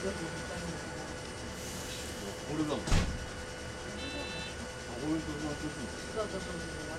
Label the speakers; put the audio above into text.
Speaker 1: 俺
Speaker 2: だもん。あ、と同じ。
Speaker 1: そうそうそう。